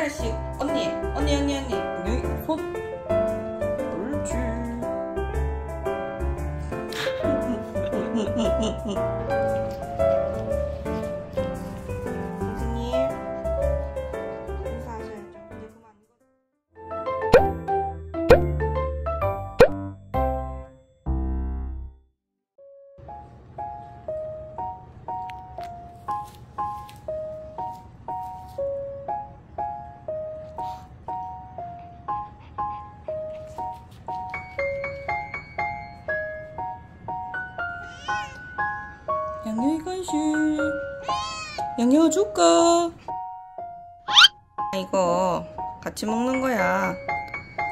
하나씩 언니 언니 언니 언니. 여기 손 옳지 양념이 간식 양념 줄까? 이거 같이 먹는 거야.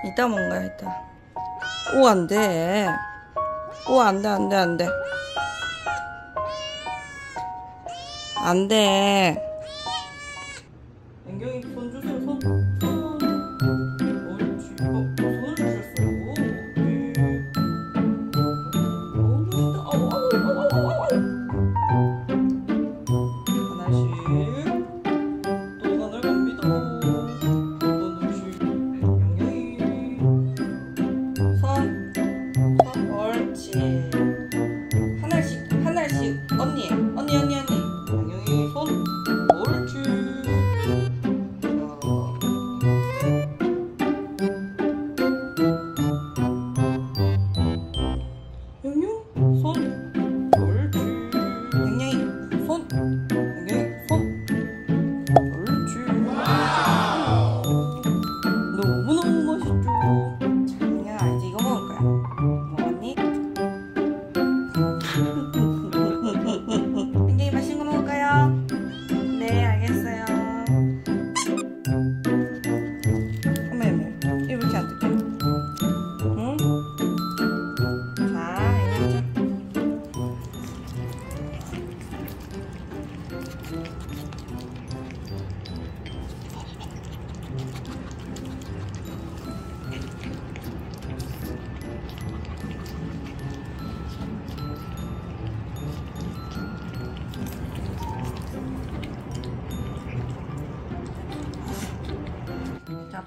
이따 먹는 거야 이따. 오 안돼. 오 안돼 안돼 안돼. 안돼. 양경이 손 주세요 손 언니 언니 언니 언니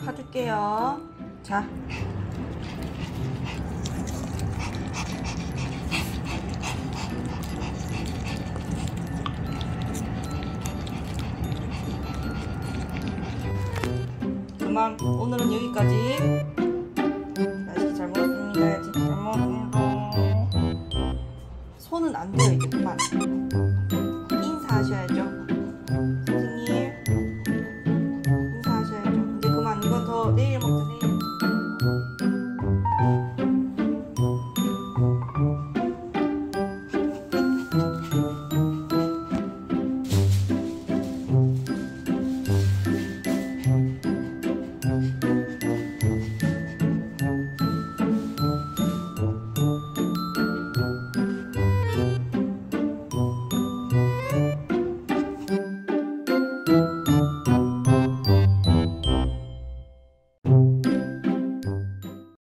파줄게요. 자. 그만 오늘은 여기까지. 날씨 잘 먹었습니다. 야지 잘 먹었습니다. 손은 안 돼요 이제 그만. 인사하셔야죠.